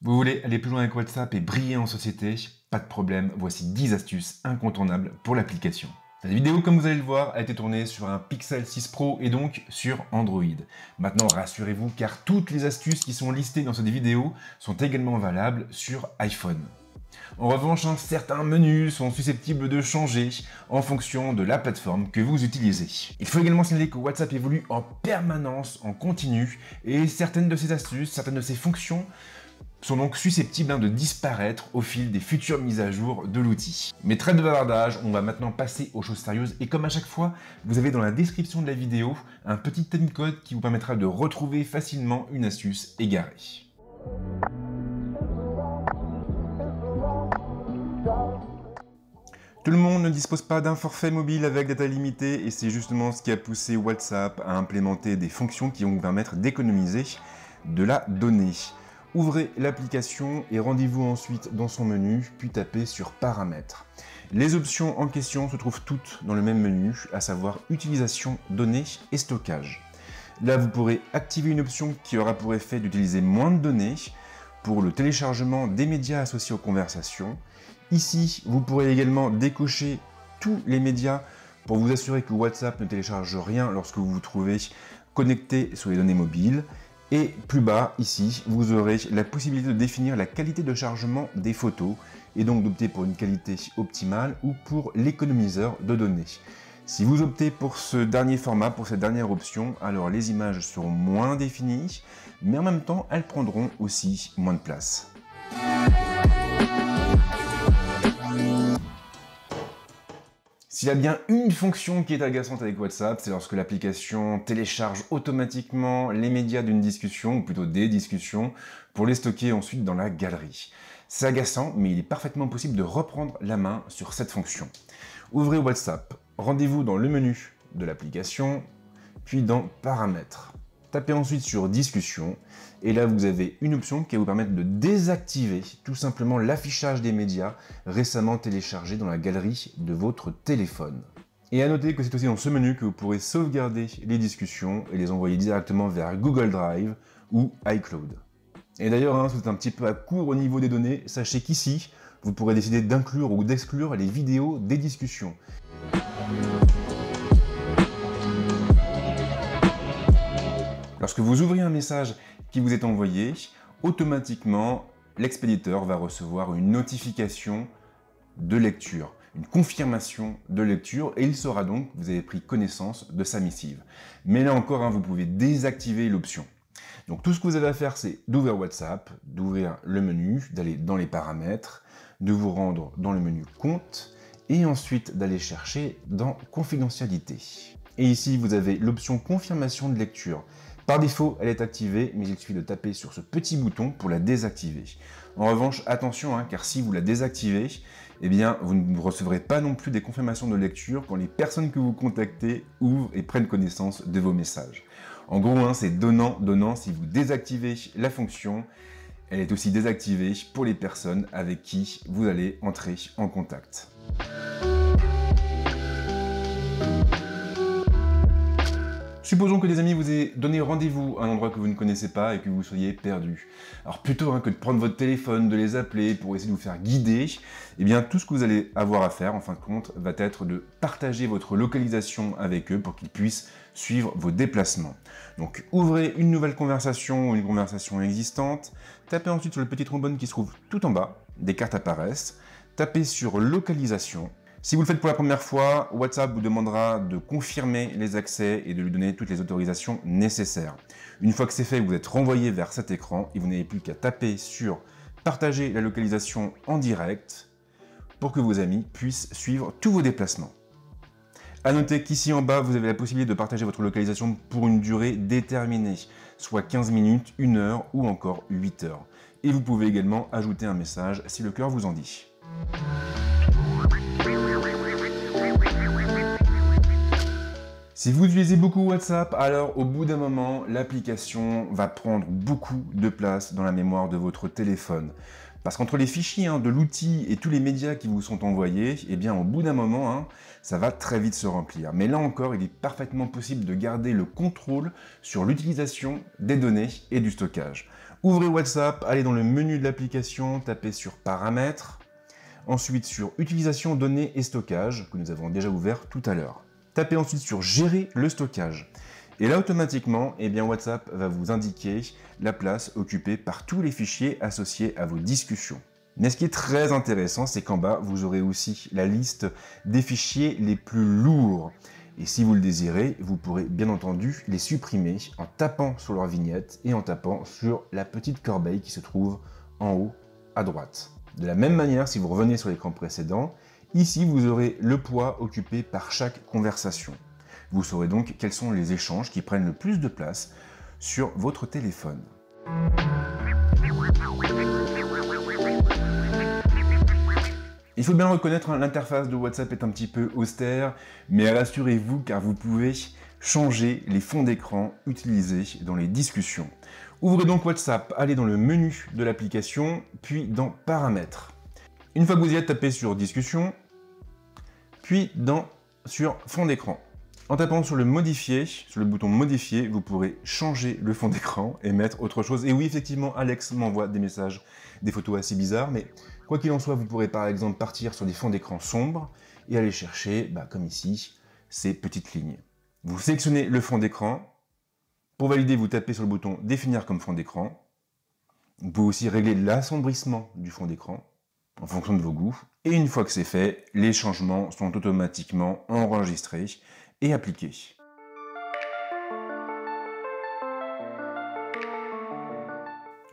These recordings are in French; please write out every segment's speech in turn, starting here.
Vous voulez aller plus loin avec WhatsApp et briller en société? Pas de problème, voici 10 astuces incontournables pour l'application. Cette vidéo, comme vous allez le voir, a été tournée sur un Pixel 6 Pro et donc sur Android. Maintenant, rassurez-vous car toutes les astuces qui sont listées dans cette vidéo sont également valables sur iPhone. En revanche, hein, certains menus sont susceptibles de changer en fonction de la plateforme que vous utilisez. Il faut également signaler que WhatsApp évolue en permanence, en continu, et certaines de ces astuces, certaines de ces fonctions sont donc susceptibles hein, de disparaître au fil des futures mises à jour de l'outil. Mais trêve de bavardage, on va maintenant passer aux choses sérieuses et comme à chaque fois, vous avez dans la description de la vidéo un petit timecode qui vous permettra de retrouver facilement une astuce égarée. Tout le monde ne dispose pas d'un forfait mobile avec data limitée et c'est justement ce qui a poussé WhatsApp à implémenter des fonctions qui vont vous permettre d'économiser de la donnée. Ouvrez l'application et rendez-vous ensuite dans son menu, puis tapez sur Paramètres. Les options en question se trouvent toutes dans le même menu, à savoir Utilisation, données et stockage. Là, vous pourrez activer une option qui aura pour effet d'utiliser moins de données pour le téléchargement des médias associés aux conversations. Ici, vous pourrez également décocher tous les médias pour vous assurer que WhatsApp ne télécharge rien lorsque vous vous trouvez connecté sur les données mobiles. Et plus bas, ici, vous aurez la possibilité de définir la qualité de chargement des photos et donc d'opter pour une qualité optimale ou pour l'économiseur de données. Si vous optez pour ce dernier format, pour cette dernière option, alors les images seront moins définies, mais en même temps, elles prendront aussi moins de place. S'il y a bien une fonction qui est agaçante avec WhatsApp, c'est lorsque l'application télécharge automatiquement les médias d'une discussion, ou plutôt des discussions, pour les stocker ensuite dans la galerie. C'est agaçant, mais il est parfaitement possible de reprendre la main sur cette fonction. Ouvrez WhatsApp, rendez-vous dans le menu de l'application, puis dans Paramètres. Tapez ensuite sur Discussion, et là vous avez une option qui va vous permettre de désactiver tout simplement l'affichage des médias récemment téléchargés dans la galerie de votre téléphone. Et à noter que c'est aussi dans ce menu que vous pourrez sauvegarder les discussions et les envoyer directement vers Google Drive ou iCloud. Et d'ailleurs, si vous êtes un petit peu à court au niveau des données, sachez qu'ici, vous pourrez décider d'inclure ou d'exclure les vidéos des discussions. Lorsque vous ouvrez un message qui vous est envoyé, automatiquement, l'expéditeur va recevoir une notification de lecture, une confirmation de lecture, et il saura donc que vous avez pris connaissance de sa missive. Mais là encore, hein, vous pouvez désactiver l'option. Donc tout ce que vous avez à faire, c'est d'ouvrir WhatsApp, d'ouvrir le menu, d'aller dans les paramètres, de vous rendre dans le menu compte, et ensuite d'aller chercher dans confidentialité. Et ici, vous avez l'option confirmation de lecture. Par défaut, elle est activée, mais il suffit de taper sur ce petit bouton pour la désactiver. En revanche, attention, hein, car si vous la désactivez, eh bien, vous ne recevrez pas non plus des confirmations de lecture quand les personnes que vous contactez ouvrent et prennent connaissance de vos messages. En gros, hein, c'est donnant-donnant. Si vous désactivez la fonction, elle est aussi désactivée pour les personnes avec qui vous allez entrer en contact. Supposons que des amis vous aient donné rendez-vous à un endroit que vous ne connaissez pas et que vous soyez perdu. Alors plutôt hein, que de prendre votre téléphone, de les appeler pour essayer de vous faire guider, eh bien tout ce que vous allez avoir à faire en fin de compte va être de partager votre localisation avec eux pour qu'ils puissent suivre vos déplacements. Donc ouvrez une nouvelle conversation ou une conversation existante, tapez ensuite sur le petit trombone qui se trouve tout en bas, des cartes apparaissent, tapez sur localisation si vous le faites pour la première fois, WhatsApp vous demandera de confirmer les accès et de lui donner toutes les autorisations nécessaires. Une fois que c'est fait, vous êtes renvoyé vers cet écran et vous n'avez plus qu'à taper sur partager la localisation en direct pour que vos amis puissent suivre tous vos déplacements. A noter qu'ici en bas, vous avez la possibilité de partager votre localisation pour une durée déterminée, soit 15 minutes, 1 heure ou encore 8 heures. Et vous pouvez également ajouter un message si le cœur vous en dit. Si vous utilisez beaucoup WhatsApp, alors au bout d'un moment, l'application va prendre beaucoup de place dans la mémoire de votre téléphone. Parce qu'entre les fichiers hein, de l'outil et tous les médias qui vous sont envoyés, eh bien au bout d'un moment, hein, ça va très vite se remplir. Mais là encore, il est parfaitement possible de garder le contrôle sur l'utilisation des données et du stockage. Ouvrez WhatsApp, allez dans le menu de l'application, tapez sur Paramètres, ensuite sur Utilisation, données et stockage, que nous avons déjà ouvert tout à l'heure. Tapez ensuite sur Gérer le stockage. Et là, automatiquement, eh WhatsApp va vous indiquer la place occupée par tous les fichiers associés à vos discussions. Mais ce qui est très intéressant, c'est qu'en bas, vous aurez aussi la liste des fichiers les plus lourds. Et si vous le désirez, vous pourrez bien entendu les supprimer en tapant sur leur vignette et en tapant sur la petite corbeille qui se trouve en haut à droite. De la même manière, si vous revenez sur l'écran précédent, ici vous aurez le poids occupé par chaque conversation. Vous saurez donc quels sont les échanges qui prennent le plus de place sur votre téléphone. Il faut bien reconnaître, hein, l'interface de WhatsApp est un petit peu austère, mais rassurez-vous car vous pouvez changer les fonds d'écran utilisés dans les discussions. Ouvrez donc WhatsApp, allez dans le menu de l'application, puis dans Paramètres. Une fois que vous y êtes, tapez sur Discussion, puis dans sur Fond d'écran. En tapant sur le modifier, sur le bouton modifier, vous pourrez changer le fond d'écran et mettre autre chose. Et oui, effectivement, Alex m'envoie des messages, des photos assez bizarres, mais quoi qu'il en soit, vous pourrez par exemple partir sur des fonds d'écran sombres et aller chercher, bah, comme ici, ces petites lignes. Vous sélectionnez le fond d'écran. Pour valider, vous tapez sur le bouton définir comme fond d'écran. Vous pouvez aussi régler l'assombrissement du fond d'écran en fonction de vos goûts. Et une fois que c'est fait, les changements sont automatiquement enregistrés et appliquer.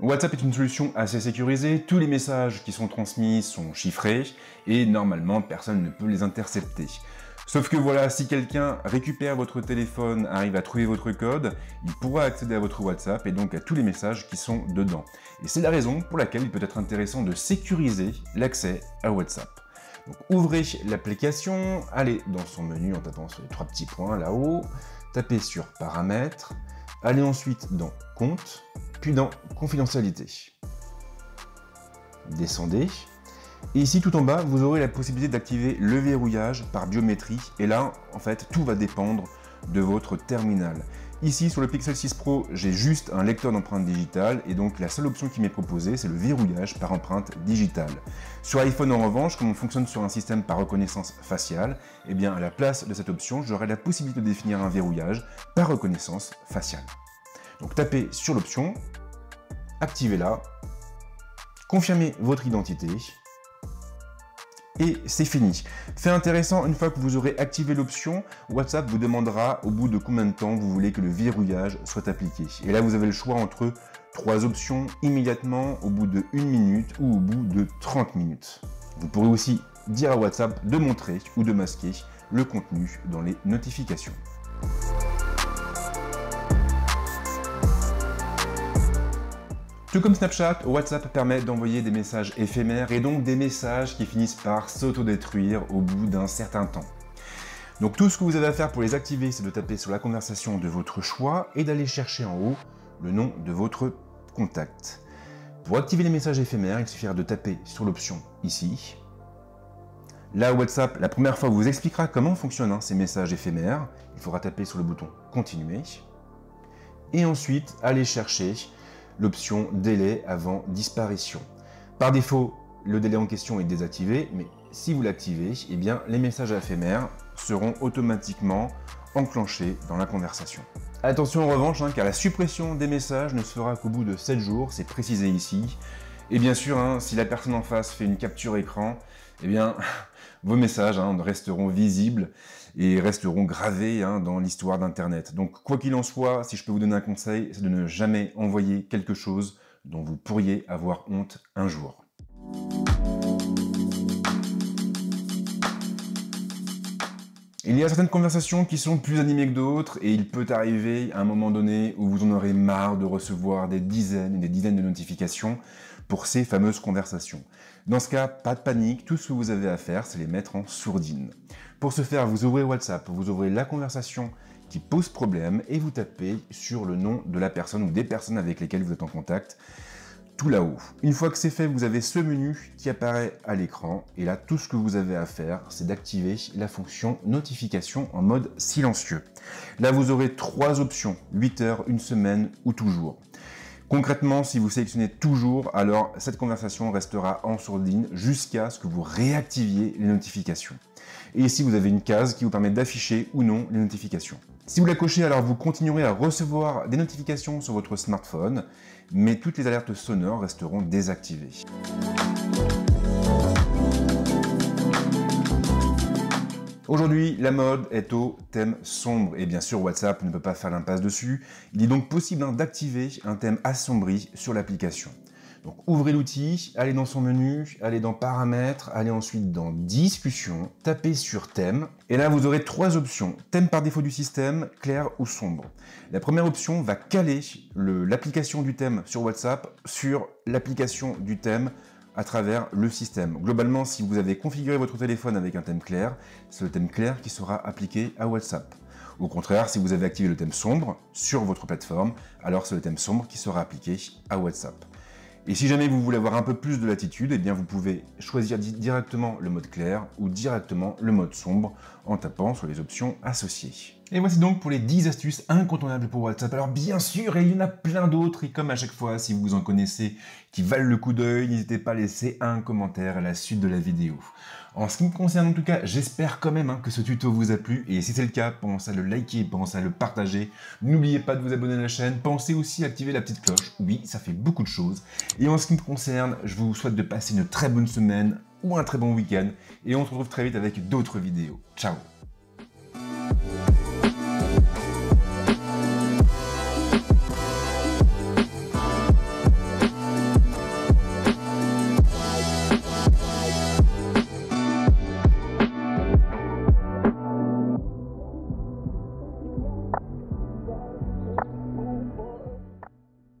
WhatsApp est une solution assez sécurisée, tous les messages qui sont transmis sont chiffrés et normalement personne ne peut les intercepter. Sauf que voilà, si quelqu'un récupère votre téléphone, arrive à trouver votre code, il pourra accéder à votre WhatsApp et donc à tous les messages qui sont dedans. Et c'est la raison pour laquelle il peut être intéressant de sécuriser l'accès à WhatsApp. Donc ouvrez l'application, allez dans son menu en tapant sur les trois petits points là-haut, tapez sur Paramètres, allez ensuite dans Compte, puis dans Confidentialité. Descendez, et ici tout en bas, vous aurez la possibilité d'activer le verrouillage par biométrie, et là, en fait, tout va dépendre de votre terminal. Ici, sur le Pixel 6 Pro, j'ai juste un lecteur d'empreintes digitales et donc la seule option qui m'est proposée, c'est le verrouillage par empreinte digitale. Sur iPhone, en revanche, comme on fonctionne sur un système par reconnaissance faciale, eh bien, à la place de cette option, j'aurai la possibilité de définir un verrouillage par reconnaissance faciale. Donc, tapez sur l'option, activez-la, confirmez votre identité, et c'est fini. Fait intéressant, une fois que vous aurez activé l'option, WhatsApp vous demandera au bout de combien de temps vous voulez que le verrouillage soit appliqué. Et là, vous avez le choix entre trois options immédiatement, au bout de 1 minute ou au bout de 30 minutes. Vous pourrez aussi dire à WhatsApp de montrer ou de masquer le contenu dans les notifications. Tout comme Snapchat, WhatsApp permet d'envoyer des messages éphémères et donc des messages qui finissent par s'autodétruire au bout d'un certain temps. Donc tout ce que vous avez à faire pour les activer, c'est de taper sur la conversation de votre choix et d'aller chercher en haut le nom de votre contact. Pour activer les messages éphémères, il suffira de taper sur l'option ici. Là, WhatsApp, la première fois, vous expliquera comment fonctionnent hein, ces messages éphémères. Il faudra taper sur le bouton Continuer. Et ensuite, aller chercher l'option délai avant disparition. Par défaut, le délai en question est désactivé, mais si vous l'activez, eh bien, les messages éphémères seront automatiquement enclenchés dans la conversation. Attention en revanche, hein, car la suppression des messages ne se fera qu'au bout de 7 jours, c'est précisé ici. Et bien sûr, hein, si la personne en face fait une capture écran, eh bien, vos messages hein, resteront visibles et resteront gravés hein, dans l'histoire d'Internet. Donc quoi qu'il en soit, si je peux vous donner un conseil, c'est de ne jamais envoyer quelque chose dont vous pourriez avoir honte un jour. Il y a certaines conversations qui sont plus animées que d'autres et il peut arriver à un moment donné où vous en aurez marre de recevoir des dizaines et des dizaines de notifications pour ces fameuses conversations. Dans ce cas, pas de panique, tout ce que vous avez à faire, c'est les mettre en sourdine. Pour ce faire, vous ouvrez WhatsApp, vous ouvrez la conversation qui pose problème et vous tapez sur le nom de la personne ou des personnes avec lesquelles vous êtes en contact tout là-haut. Une fois que c'est fait, vous avez ce menu qui apparaît à l'écran et là, tout ce que vous avez à faire, c'est d'activer la fonction notification en mode silencieux. Là, vous aurez trois options, 8 heures, une semaine ou toujours. Concrètement, si vous sélectionnez toujours, alors cette conversation restera en sourdine jusqu'à ce que vous réactiviez les notifications. Et ici, vous avez une case qui vous permet d'afficher ou non les notifications. Si vous la cochez, alors vous continuerez à recevoir des notifications sur votre smartphone, mais toutes les alertes sonores resteront désactivées. Aujourd'hui, la mode est au thème sombre et bien sûr WhatsApp ne peut pas faire l'impasse dessus. Il est donc possible hein, d'activer un thème assombri sur l'application. Donc ouvrez l'outil, allez dans son menu, allez dans paramètres, allez ensuite dans discussion, tapez sur thème et là vous aurez trois options. Thème par défaut du système, clair ou sombre. La première option va caler l'application du thème sur WhatsApp sur l'application du thème à travers le système. Globalement, si vous avez configuré votre téléphone avec un thème clair, c'est le thème clair qui sera appliqué à WhatsApp. Au contraire, si vous avez activé le thème sombre sur votre plateforme, alors c'est le thème sombre qui sera appliqué à WhatsApp. Et si jamais vous voulez avoir un peu plus de latitude, eh bien vous pouvez choisir directement le mode clair ou directement le mode sombre en tapant sur les options associées. Et voici donc pour les 10 astuces incontournables pour WhatsApp. Alors bien sûr, il y en a plein d'autres, et comme à chaque fois, si vous en connaissez qui valent le coup d'œil, n'hésitez pas à laisser un commentaire à la suite de la vidéo. En ce qui me concerne en tout cas, j'espère quand même hein, que ce tuto vous a plu, et si c'est le cas, pensez à le liker, pensez à le partager, n'oubliez pas de vous abonner à la chaîne, pensez aussi à activer la petite cloche, oui, ça fait beaucoup de choses. Et en ce qui me concerne, je vous souhaite de passer une très bonne semaine, ou un très bon week-end, et on se retrouve très vite avec d'autres vidéos. Ciao